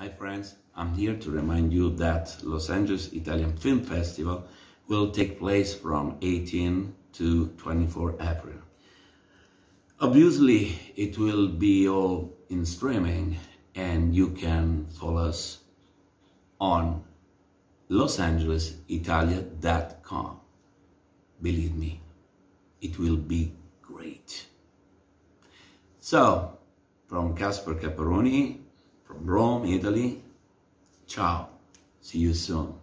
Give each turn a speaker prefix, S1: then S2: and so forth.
S1: Hi friends, I'm here to remind you that Los Angeles Italian Film Festival will take place from 18 to 24 April. Obviously, it will be all in streaming and you can follow us on losangelesitalia.com. Believe me, it will be great. So, from Kaspar Capparoni, Rome, Italy, ciao. See you soon.